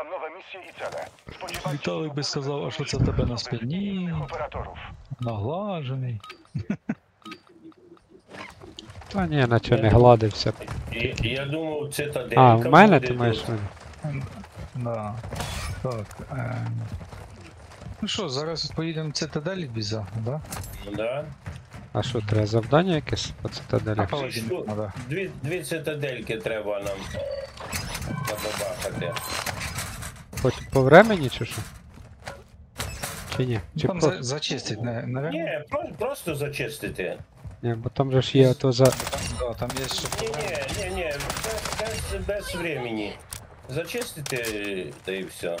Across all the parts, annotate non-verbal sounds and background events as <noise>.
wam nowe misje i cele. Spodziewajcie би сказав, а що це тебе на спині? operatorów. Наглажений. Та ні, наче не гладився. І, я думав, цитаделька А, в мене ти маєш на? Да. Так. Ем... Ну що, зараз поїдемо в цитадель біза, да? Да? А що, треба завдання якесь по цитаделі? А паладін. Дві, дві цитадельки треба нам забабахати. Хоч по времені чи що? Чи ні? Чи Там про... за, зачистить, не, наверное. Ні, про, просто зачистити. Ні, бо там же ж є то за. Да, там є ще. Ні, ні, ні, ні, без, без, без времени. Зачистити та і все.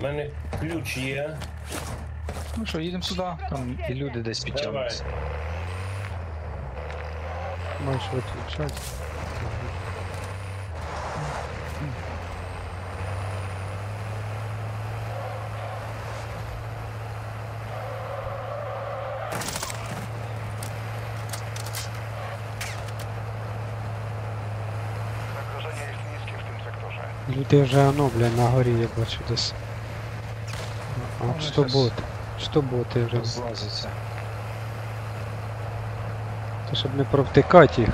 У мене ключ є. Ну що, їдемо сюди, там і люди десь Давай. підтягнуться. Можеш виключати. Люди вже оно, бля, на горі я бачу десь. А, Ну, що щас бот? Що боти вже? Злазиться. То щоб не провтикати їх,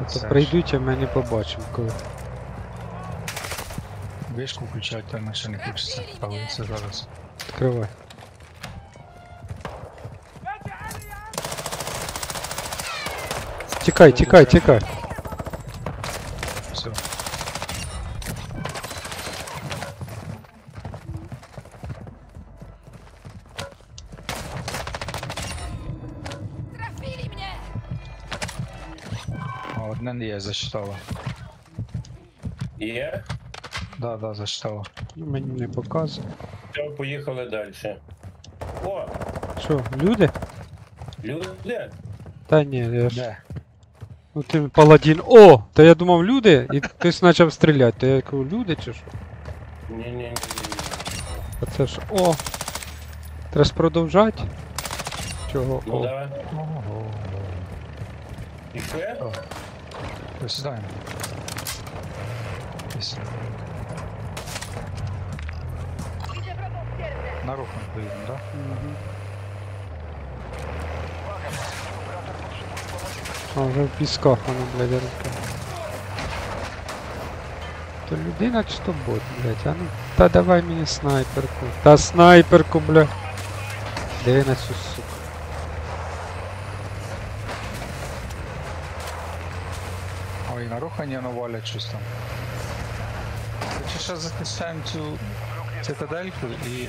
А то прийдуть, а ми не побачимо коли. Вишку включать, там ще не. Але це зараз. Відкривай. Тікай, тікай, тікай. Не є, засчитала. Є? Да, да, засчитала. Ну, Мені не показує. Все, поїхали далі. О, Що, люди? люди? Та ні, я ж. Де? Ну ти паладін. О! Та я думав люди, і хтось почав стріляти. То я кажу, люди чи що? Ні-ні-ні. А це ж. О! Треба ж продовжати. Чого? Ну О. да. Ого. Пішли? Присідаємо. Десь. На рух ми поїдемо, да? Мгм. А, вже в пісках воно, блядь, рука. То людина чи то бот, блядь, а ну. Та давай мені снайперку. Та снайперку, бля. Диви на цю на рухані воно валять щось там. Чи ще захищаємо цю цитадельку і, і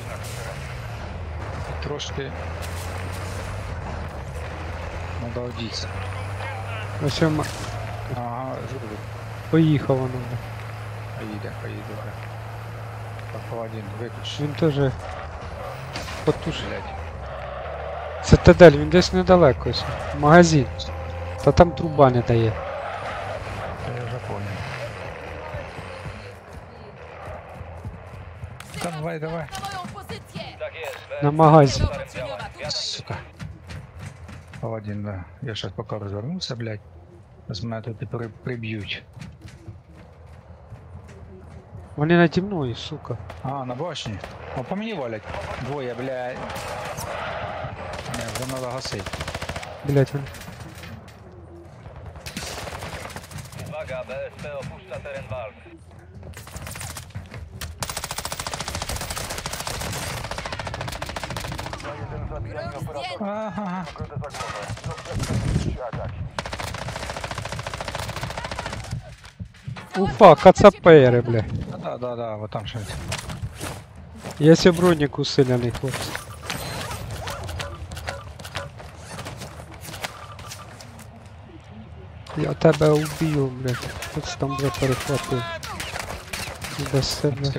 трошки надо одіться. Ось я ма- Ага, жуди. поїхав воно. Поїде, поїде. бля. Так, паладін, виключ. Він теж потуш. Блядь. Цитадель, він десь недалеко. Магазин. Та там труба не дає. Давай, давай. Na moją pozycję! На магазі. Robociniowa, tutaj! Сука. Паладін, да. Я щас поки розвернувся, блядь. З мене тут і при, приб'ють. Вони наді мною, сука. А, на башні. О, по мені валять. Двоє, блядь. Не, вже надо гасить. Блять, він. Uwaga, BSP opuszcza teren walk. Ага. Уфа, кацапери, бля. Да, да, да, вот там щось. Я ся бронік усилений, хлопці. Я тебе уб'ю, блядь. Хтось там вже перехватив. Без себе.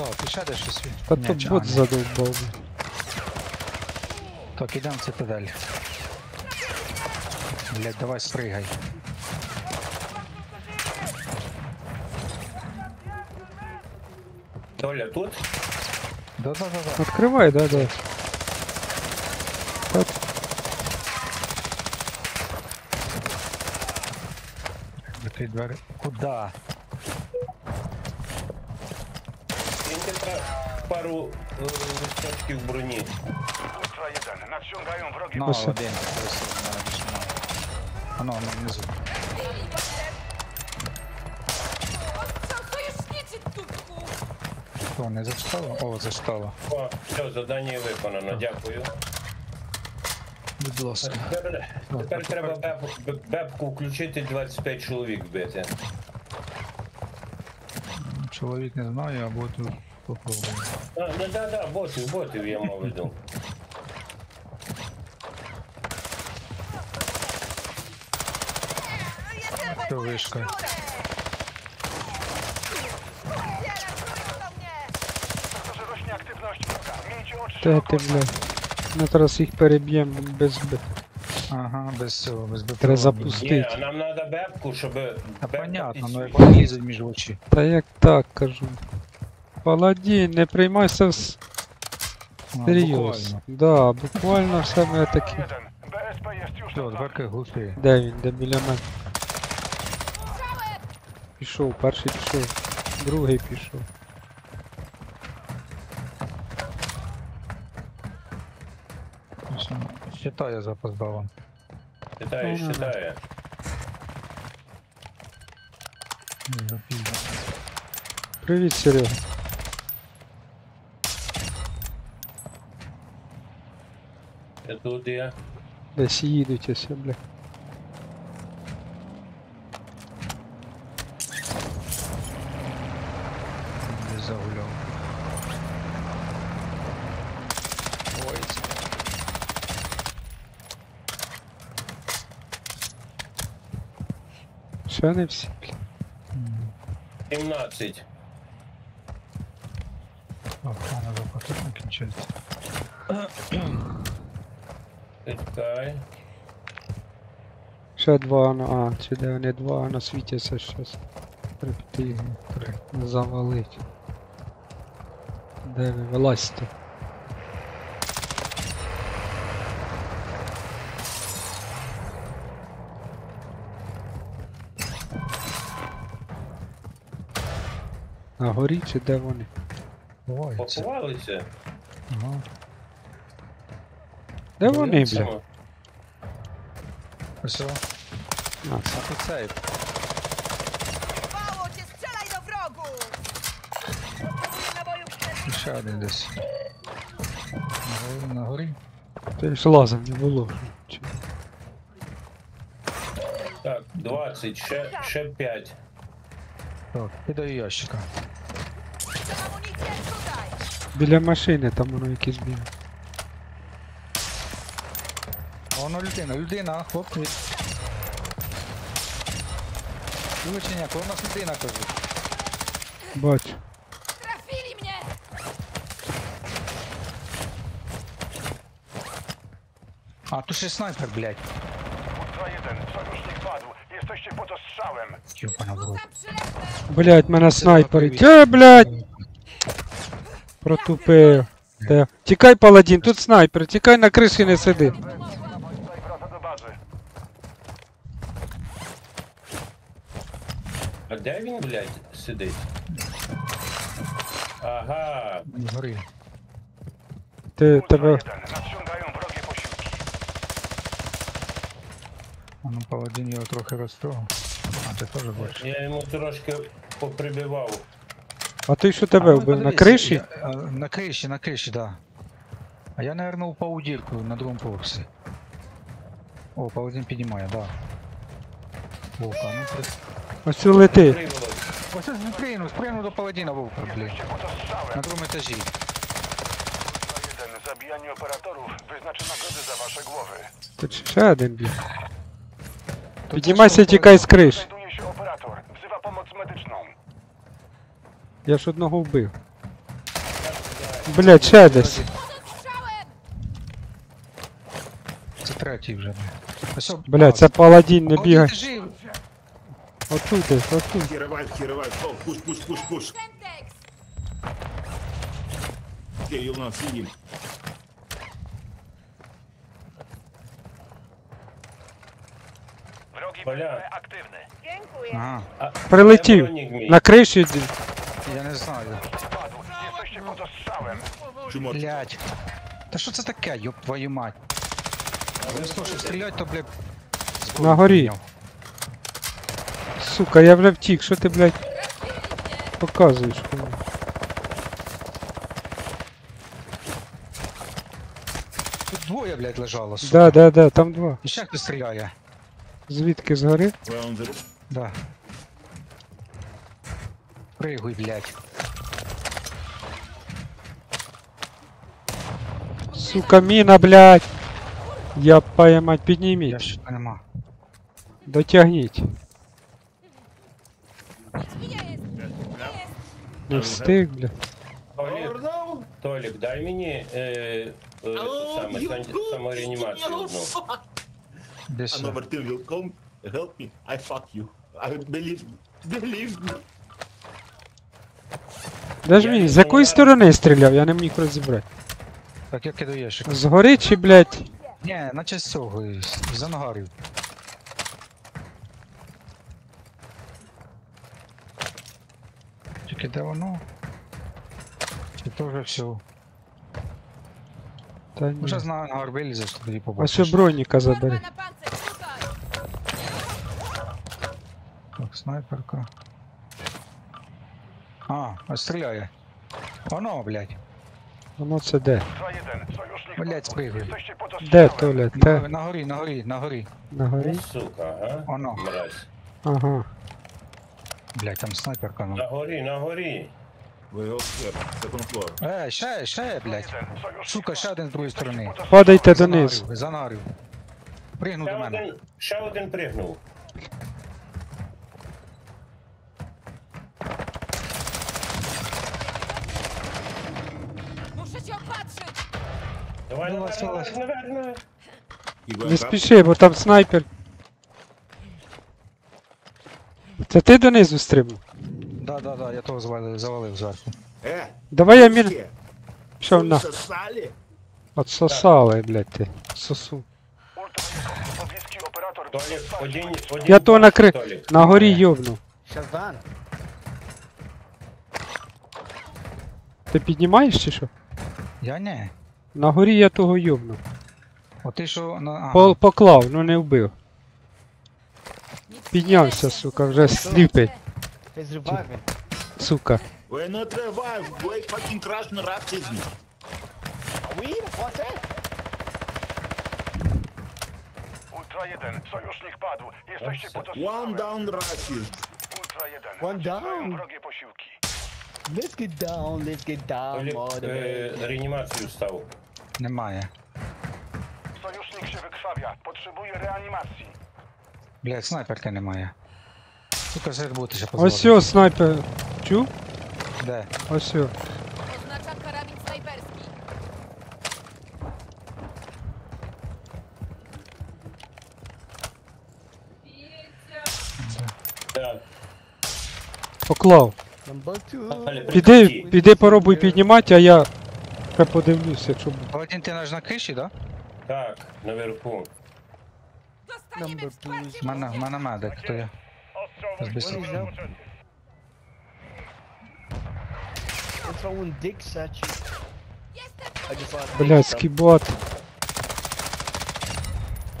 О, ти ще десь щось? Та Ні, тут чого бот ні. задовбав. блядь. Так, ідемо в цитадель. Блядь, давай спригай. Толя тут? Да, да, да, да. Відкривай, да, да. Так, Якби ти Під двері. Куда? Пару е, листочків броні. Ultra 1. Nadciągają wrogie не зачитала? О, зачитала. О, все, завдання виконано, дякую. Будь ласка. Тепер, тепер треба беб- бебку включити 25 чоловік вбити. Чоловік не знаю, або тут попробую. А, ну да, да, ботів, ботів я мав в виду. Хто вишка? Та ти, блядь. Ми зараз їх переб'ємо без б. Ага, без цього, без Треба БПЛА. запустити. Ні, а нам треба бебку, щоб... Та бебка понятно, ну як вони лізуть між очі. Та як так кажу. Паладін, не приймайся вс- Ну, всерйоз. буквально. Да, буквально саме Ultra таке. 1. BSP jest już Все, na дверки глухі. Де він? Де біля мене? Strzałem! Пішов, перший пішов. Другий пішов. Считаю запас балом. Читає, Ну, ну, читає. Привіт, Серега. Я тут є. Десь їдуть ось, бля. Десь загуляв. Ой, це... Ще не всі, бля. 17. Охрана запасу кінчається. Чекай. Ще два, ну, а, чи де вони два, на світяться щас. Треба піти їх Три. завалить. Де ви? Вилазьте. На горі чи де вони? Ой, це... Поховалися? Ага. Де вони, бля? Само. Ось. о. А, А тут цей. Mało cię, strzelaj do wrogów! Potrzebuję nabojów І ще один десь. На горі, на горі. Ти ж лазом не було. Чи- Так, 20, ще, ще 5. Так, кидаю ящика. amunicję tutaj! Біля машини там воно якесь біле. О, Воно людина, людина, хлопці. Вилучення, коли у нас людина кажуть. Бачу. Trafili mnie! А, тут ще снайпер, блядь. Ultra 1. Sojusznik padł. Jesteście pod ostrzałem. Ёбана в рот. Rzucam przylepę! Блять, мене снайперить. Тя, блять! Протупив. Те. Тікай, паладін, тут снайпер, тікай на криші не сиди. Tutaj wraca do bazy. А де він, блядь, сидить? Ага, На горі. Ти тебе. 1. Nadciągają wrogie posiłki. А ну паладін його трохи розтрогав. А, ти теж бачиш. я йому трошки поприбивав. А той що тебе ну, вбив? На криші? я- на криші, на криші, да. А я, наверное, упав у дірку на другому поверсі. О, паладін піднімає, да. Вовка, ну при... Ось лети. Ось я спригну, спригну до паладіна блін. Ostrzałem. На другому етажі. 1. Zabijanie operatorów wyznaczy nagrody za wasze głowy. Тут ще один біг. Тут Піднімайся, теж тікай з криш. Znajduje się operator. Wzywa pomoc medyczną. Я ж одного вбив. Блять, ще десь. Це третій вже, блін. Блять, це паладін, не бігай. жив? Десь, отут. He revived, he revived. Oh, push, push, push, push. Okay, you'll not see him. А, Прилетів. На криші. я не знаю. Padł. Jesteście pod ostrzałem. Чумот. Блять. Та що це таке, ёб твою мать? Замість того, щоб то, блядь, На горі. підняв. Сука, я вже втік, що ти, блядь, показуєш? хуйню? Тут двоє, блядь, лежало, сука. Да, да, да, там два. І ще хтось стріляє. Звідки згори? Where on the roof? Да. Пригуй, блядь. Сука, міна, блядь. Я пая мать, підніміть. Ящика нема. Дотягніть. Не встиг, блядь. Толік, Толік, дай мені е, е, саме сан- самореанімацію одну. Де сюди. Another team will come help me. I fuck you. I believe believe me. Де ж він? З якої сторони стріляв? Я не міг розібрати. Так, я кидаю ящик. Згори чи, блядь? Ні, наче з цього, з з ангарів. Тільки де воно? Чи то вже все? Та ні. Вже знаю, ангар вилізеш, тоді Ось побачиш. у броніка забери. Na pancerz, tutaj! Так, снайперка. А, стріляє. Воно, блядь. Воно це де? 2-1. Sojusznik Блядь, pod Де. Толя? На, Те? на горі, на горі, на горі. На горі? Сука, ага. Воно. Мразь. Ага. Блядь, там снайперка. Ну. На горі, на горі. Second floor. Е, ще, ще, блядь. Сука, ще один з другої сторони. Падайте донизу. Занарив. Пригнув Ще до мене. один, ще один пригнув. Muszę cię opatrzyć! Давай, Давай, наверх, давай. наверх, наверх. Не up. спіши, бо там снайпер. Це ти донизу стрибнув? Да, да, да, я того завалив, завалив зверху. Eh, Давай я мін... here. Пішов на... Засали. Отсосали, блядь, ти. Сосу. Pobliski operator. Толік, один, один. Я то накри... Толік. На горі йобнув. Shazvan. Ти піднімаєш чи що? Я не. На горі я того йобнув. О, ти що на. Ага. По- Поклав, ну не вбив. Nic Піднявся, nie сука, вже сліпить, He's reviving. сука. We're not revived. We're fucking Russian racism. We? What's that? Ultra 1. Sojusznik padł. Jesteście pod One ostrzałem. down Russian. Ultra 1. One Naciskają down. wrogie posiłki. Let's get down, let's get down, Толік mother. е, реанімацію став. Немає. Sojusznik się wykrwawia. Potrzebuje reanimacji. Блядь, снайперки немає. Сука, зербути ще Ось сьо, снайпер. Чу? Де? Ось сьо. Oznacza karabin snajperski. Так. Поклав. Далі Піди, прикриті. піди попробуй піднімати, а я подивлюся, якщо буде. Паладін, ти наш на криші, да? Так, наверху. Throwing dicks at you. Jestem I just thought. Блядь, скібот.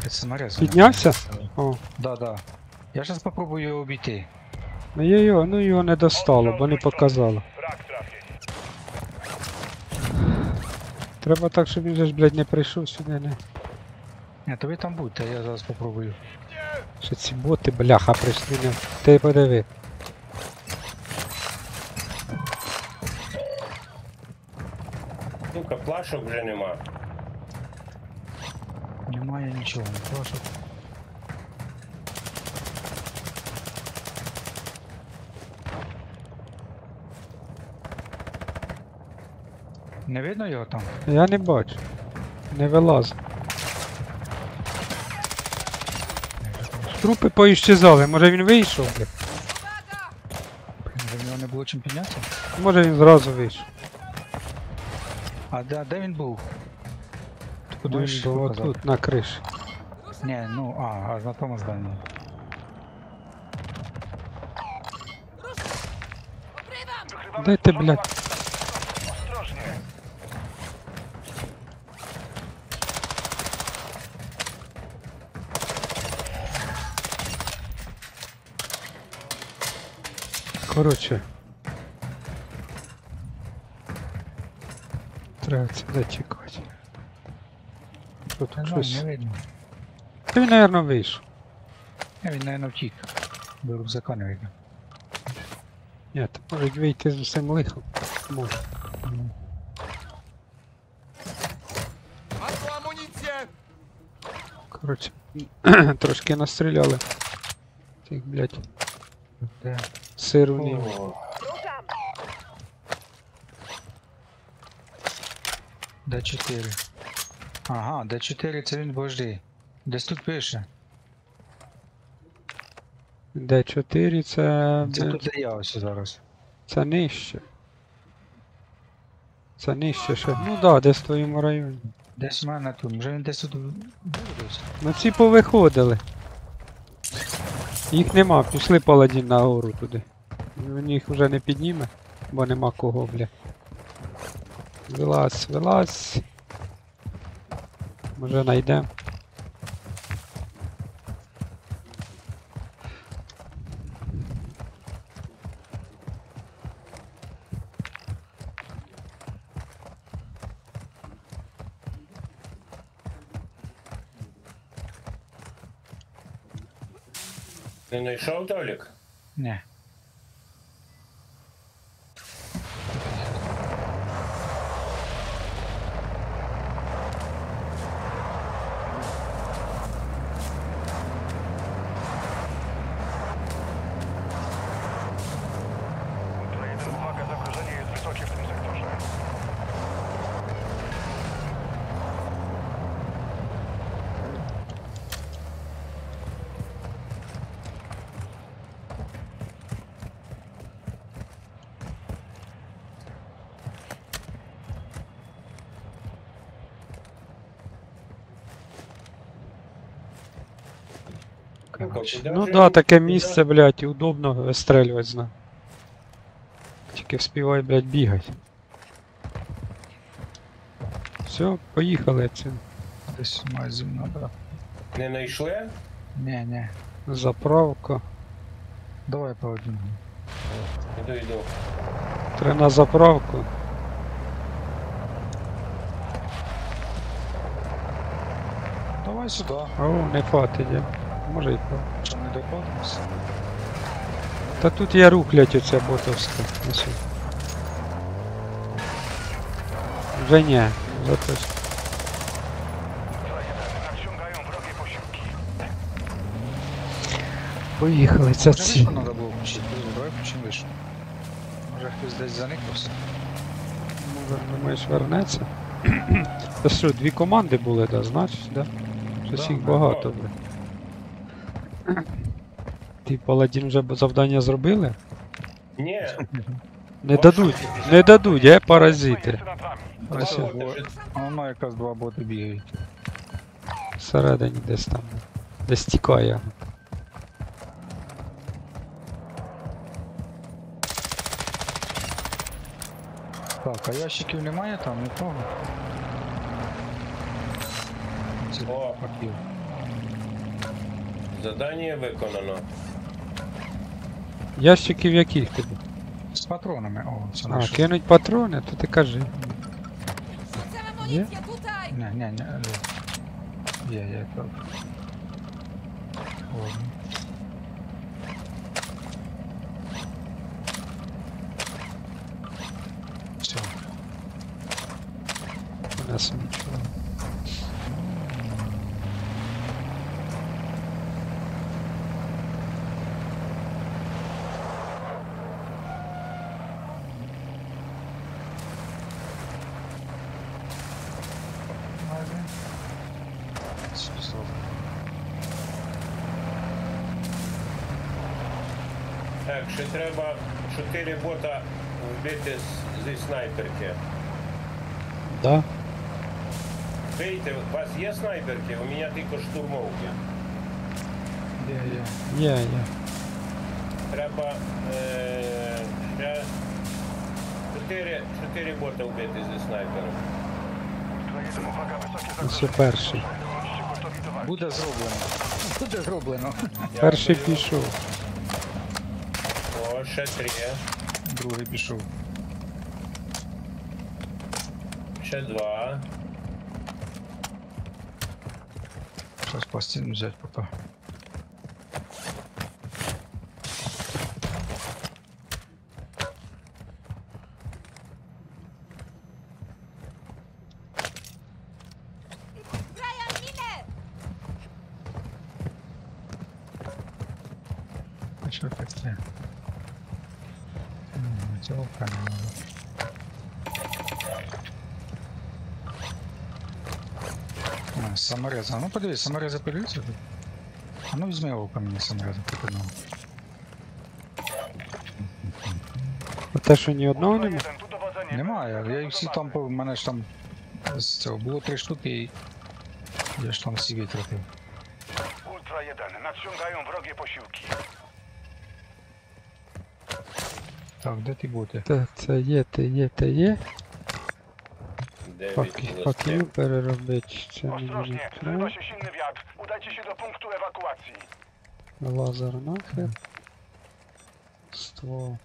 Це наряд. Піднявся? О. Да, да. Я зараз попробую його обійти. Ну я його, ну його не достало, бо не показало. Треба так, щоб він же ж, блядь, не прийшов сюди, не. Ні, то ви там будьте, я зараз попробую. Що ці боти, бляха, прийшли не. Ти подиви. Сука, плашок вже нема. Немає нічого, не прошу. Не видно його там? Я не бачу. Не вилазить. Трупи поіщезали, може він вийшов? Блін, в нього не було чим піднятися? Може він зразу вийшов. А де, де він був? Ти куди Він він був показав? тут на криші. Ні, ну, а, а на тому зданні. Дайте, блядь. Коротше. Треба сюди чекати. Що тут знаю, щось? не видно. Він, наверно, вийшов. Не, він, наверное, втік. До рюкзака не видно. Ні, то може вийти з усім лихом. Може. Коротше. <clears throat> Трошки настріляли. Тих, блядь, Де? О, Ruszam! Д4. Ага, Д4 це він божди. Десь тут пише. Д4 це. Це тут де я ось зараз. Це нижче. Це нижче ще. Ну да, десь в твоєму районі. Десь в мене тут. Може він десь тут буде? Ну ці повиходили. Їх нема, пішли паладін на гору туди. Він їх вже не підніме, бо нема кого, бля. Вилазь, вилазь. Може найдем. Ти знайшов Толік? Ні. Ну да, таке місце, блядь, і удобно вистрелювати з ним. Тільки вспівай, блядь, бігати. Все, поїхали отсюда. Десь має зі мною, да. Не знайшли? Ні, ні. Заправка. Давай по одному. Іду, йду. Треба на заправку. Давай сюди. О, не хватить, я. Може хватить. Що не доходимося? Та тут є рухлядь оця ботовська. Ось. Вже ні, posiłki. Поїхали, це ці. вишку треба було включити? Давай включимо вишку. Може хтось десь заникався? Може, думаєш, вернеться? <clears throat> Та що, дві команди були, да, значить, да? Щось їх багато, бля. Ти паладін вже б- завдання зробили? Ні. Не дадуть, не дадуть, є паразити. Jest nad wami. Ось О, о, ти вже- а воно якраз два боти бігають. Всередині десь там. Десь тікає. Так, а ящиків немає там нікого? Це О. паків. Задання виконано. Ящиків яких тобі? З патронами, о, це А, наше. кинуть патрони, то ти кажи. Rzucam amunicję tutaj! Не, не, не, не. Є, є, так. Ладно. Все. У нас нічого. Майже. Списав. Так, ще треба 4 бота вбити з- зі снайперки. Да? Бейте, у вас є снайперки? У мене тільки штурмовки. Є, є. Є, є. Треба е, ще чотири, чотири бота вбити зі снайпером. Ультра 1, uwaga, wysokie Ось перший. Буде зроблено. Буде зроблено. Перший пішов. О, ще три. Другий пішов. Ще два. Зараз пластину взяти поки. А що таке? М, Цього камінь. А, самореза. Ну подивись, самореза подивися тут. А ну візьми його ко мені самореза припинув. Оте, що ні одного Ultra нема. 1, tu dowodzenie. Немає, я їх всі там, по- в мене ж там з цього було три штуки і я ж там всі витратив. Ultra 1, nadciągają wrogie posiłki. Так, де ти бути? Та це є, те є, те є. Дев'ять переробити. Це мені не треба. silny wiatr. Udajcie się do punktu ewakuacji. Лазер нахер. Ствол.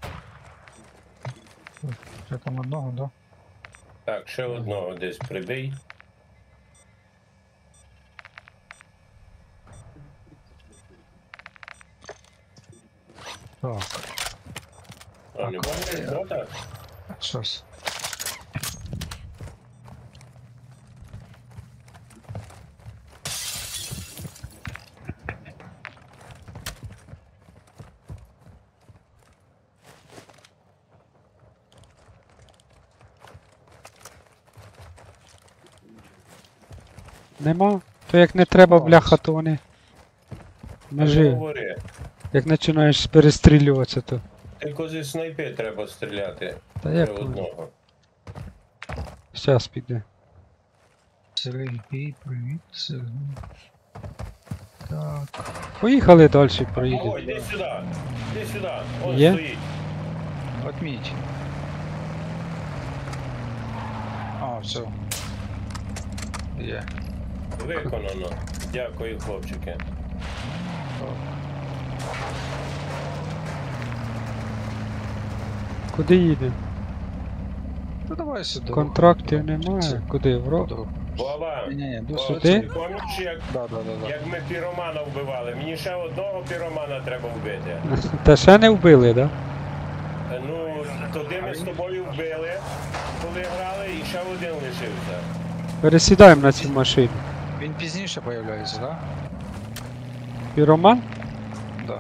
Ще там одного, да? Так, ще одного десь прибий. Так, А не бачиш бота? щось. Нема? То як не треба, бляха, то вони. Межи. Як починаєш перестрілюватися, то. Тільки зі снайпи треба стріляти. Та як одного. Щас піде. Сергій, привіт, Сергій. Так, Поїхали далі Ой, проїдемо. йди сюди. Іди сюди. Он Є? стоїть. отміть. А, все. Є. Виконано. Дякую, хлопчики. Куди їдемо? Ну давай сюди. Контрактів немає. Це- Куди? В ро... Дорогу. Вова, Ні, до Вова, Сюди? ти як, Да, да, да, да. як ми піромана вбивали? Мені ще одного піромана треба вбити. Та ще не вбили, да? Е, Ну, тоді ми з тобою вбили, коли грали, і ще один лишився. Пересідаємо на цю машину. Він пізніше появляється, да? Піроман? Да.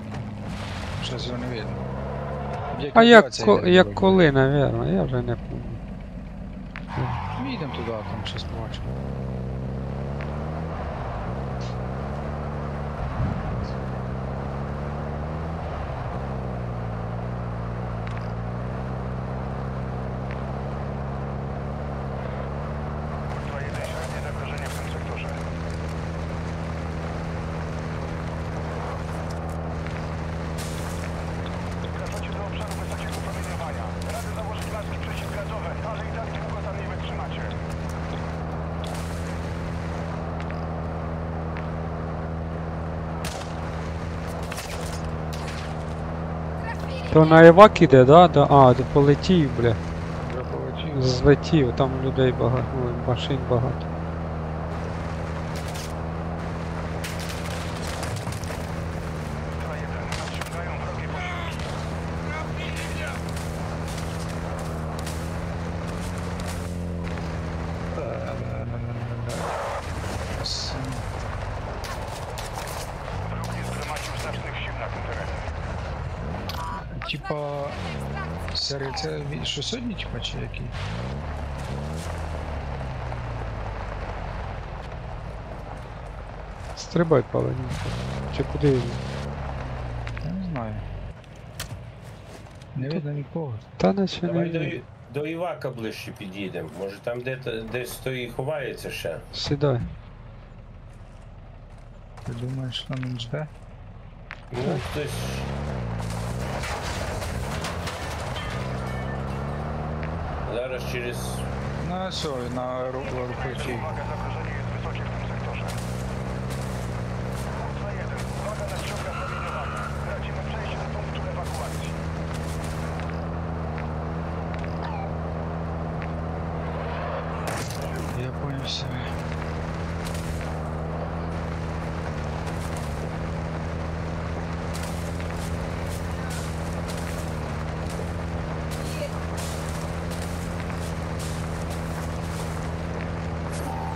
Щось його не видно. А як, ко- як коли, навірно, я вже не пам'ятаю. Ми йдемо туди, там щось побачимо. То на Івак іде, да? да? А, то полетів, бля. Злетів, там людей багато, машин багато. Ultra 1, nadciągają wrogie posiłki. Wróg nie zgromadził znacznych sił na tym terenie. Типа. Серий, це що сьогодні, типа, чи який? Стрибай, палененько. Чи куди він? Я не знаю. Не видно нікого. Та наче не Давай до, до Івака ближче під'їдемо. Може там де, десь стоїть ховається ще. Сідай. Ти думаєш, що там він жде? Ну, хтось. Зараз через. На що, на аеропорті. Uwaga, zagrożenie jest wysokie w tym sektorze. Ultra 1, uwaga nadciąga promieniowanie. Tracimy przejście do punktu ewakuacji. Я понял себе.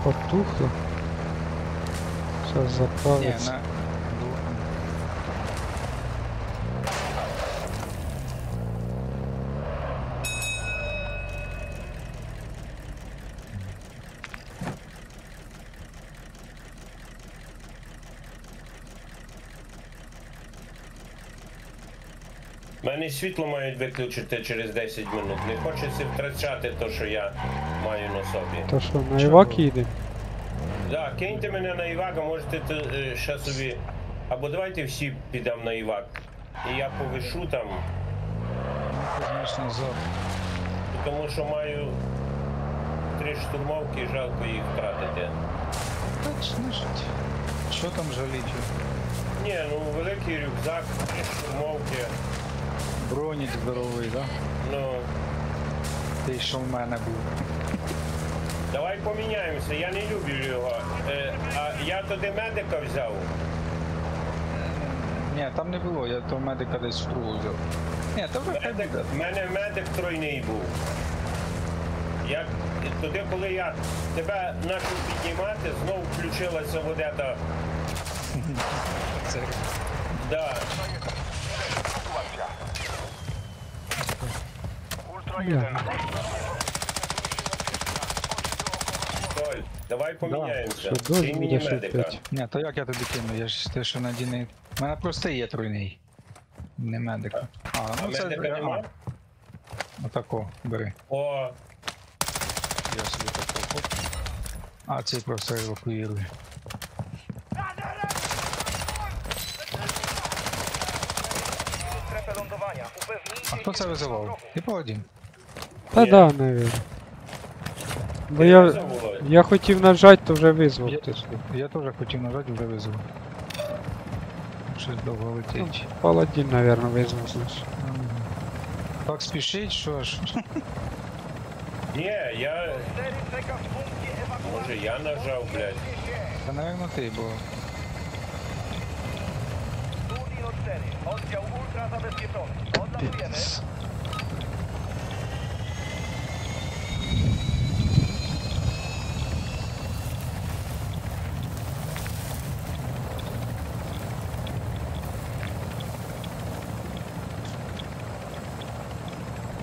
Потухло. Зараз Не, мене світло мають виключити через 10 минут. Не хочеться втрачати те, що я маю на собі. То що, на Івак їде? Да, киньте мене на Івак, а можете ще собі. Або давайте всі підемо на Івак. І я повишу там, Конечно, назад. тому що маю три штурмовки, і жалко їх втратити. Так, значить. Що там жаліти? Ні, ну великий рюкзак, три штурмовки. Бронік здоровий, да? Ну, Той, що в мене був. Давай поміняємося, я не люблю його. Е, а я туди медика взяв. Ні, там не було, я то медика десь в другу взяв. Ні, то вже хай Медик, буде. в мене медик тройний був. Я, туди, коли я тебе почав піднімати, знов включилася вот эта. Це Да. Ultra Бля. 1, давай поміняємося. Ти мені медика. опять? Ні, то як я тобі кину? Я ж те, що надійний. У мене просто є тройний. Не медика. А, А ну це медика я- нема? а, Отако, бери. О, Я собі хоп. А цей просто евакуює. Strefę lądowania. Upewnijcie А хто це визивав? wrogu. Ти паладін. Та да, навірно. Бо я. я хотів нажати, то вже визвав. Я, хтось. я теж хотів нажати, вже визвав. Щось довго летить. Паладін, навірно, визвав, значить. Ага. Так спішить, що ж. <laughs> Ні, я. Cztery czeka w punkcie ewakuacji. Може я нажав, блядь. Та, напевно, ти, бо Dudino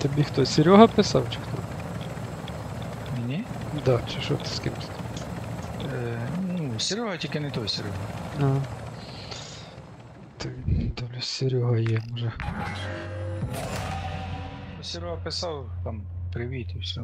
Тобі хто, Серега писав чи хто? мені? Да, чи що ти з кимось? Е, ну, Серега тільки не той Серега. А. Ти, дивлюсь, Серега є, може. Серега писав там привіт і все.